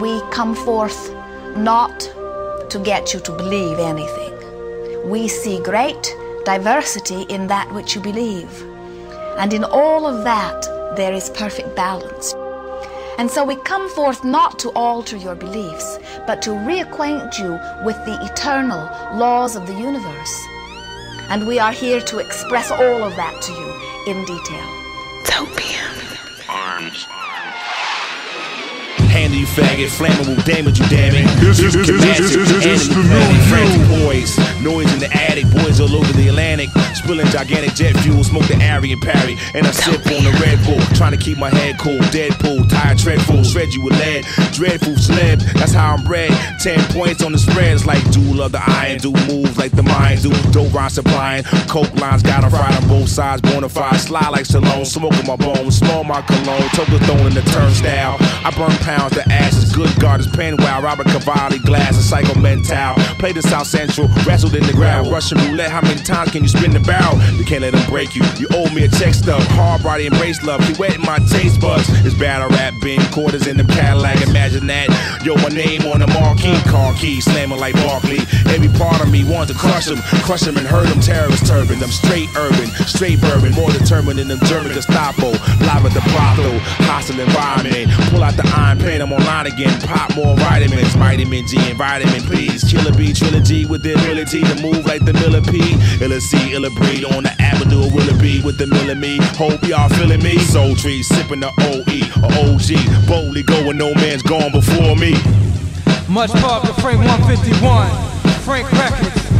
We come forth not to get you to believe anything. We see great diversity in that which you believe. And in all of that, there is perfect balance. And so we come forth not to alter your beliefs, but to reacquaint you with the eternal laws of the universe. And we are here to express all of that to you in detail. Topia. Arms. Handle you faggot, flammable damage you damn it. This is- the new Frantic boys, noise in the attic, boys all over the Atlantic, spilling gigantic jet fuel, smoke the Ari and Parry, and I sip on the Red Bull, trying to keep my head cool. Deadpool, tired, dreadful, shred you with lead, dreadful slip. That's how I'm bred. Ten points on the spreads like duel of the iron, do moves like the mind do. Dope rhyme supplying, coke lines got 'em fried on both sides, bonafide, slide like Stallone, smoking my bones, small my cologne, toga thrown in the turnstile. I burn pounds to ashes, good God is pen wow, Robert Cavalli, glass, a psycho mental. Played in South Central, wrestled in the ground, Russian roulette. How many times can you spin the barrel? You can't let them break you. You owe me a check stub, hard body embrace love. You wetting my taste buds. It's battle rap, bin quarters in them Cadillac. Imagine that. Yo, my name on the marquee, car key, slamming like Barkley. Every part of me wants to crush him, crush him and hurt him. Terrorist turban, I'm straight urban, straight bourbon, more determined than them German Gestapo. Live at the brothel, hostile environment. Pull out the iron pen, I'm online again. Pop more vitamins, vitamin G and vitamin P's. Killer B trilogy with the ability to move like the millipede. Illa C, illa breed on the avenue of Willoughby with the mill me. Hope y'all feeling me. Soul tree, sipping the OE or OG. Boldly going, no man's gone before me. Much love to Frank 151, Frank Records.